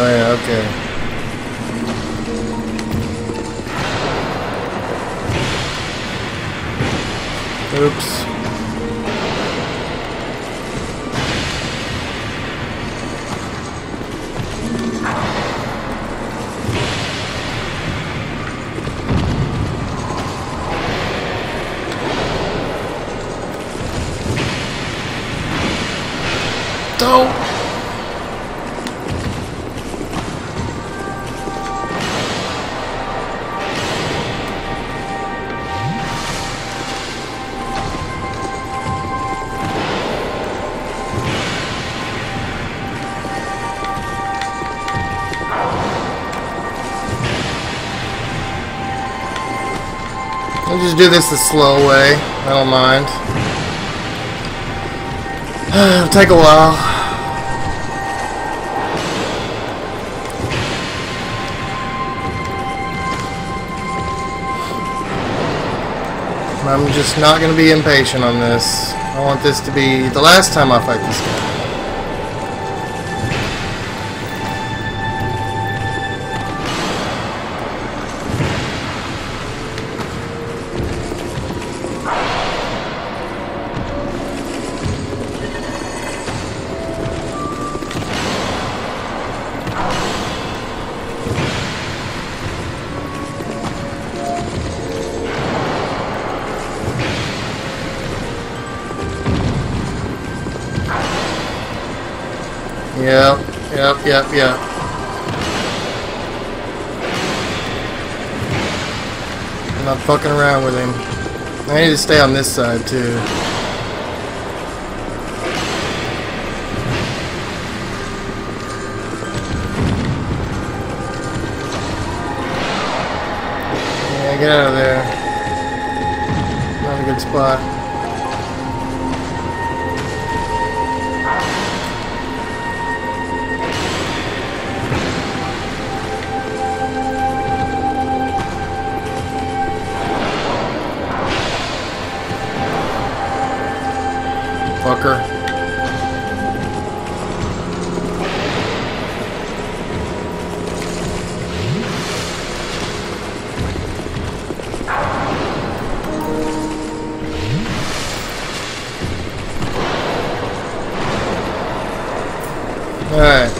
Oh yeah, okay. Oops. Don't. I'll just do this the slow way. I don't mind. It'll take a while. I'm just not going to be impatient on this. I want this to be the last time I fight this guy. Yep, yep, yep, yep. I'm not fucking around with him. I need to stay on this side too. Yeah, get out of there. Not a good spot. Fucker. Alright.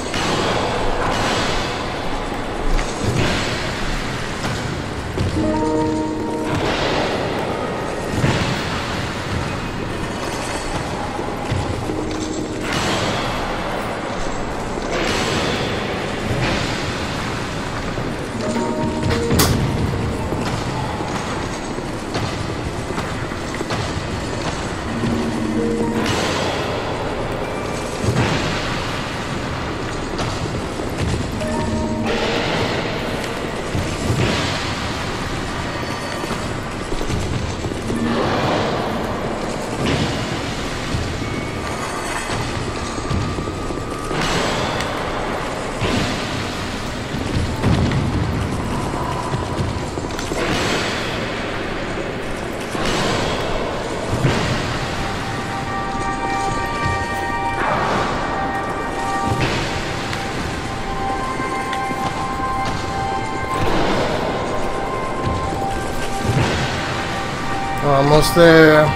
Almost there. Eh.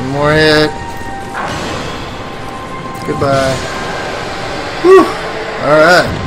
One more hit. Goodbye. Whew. All right.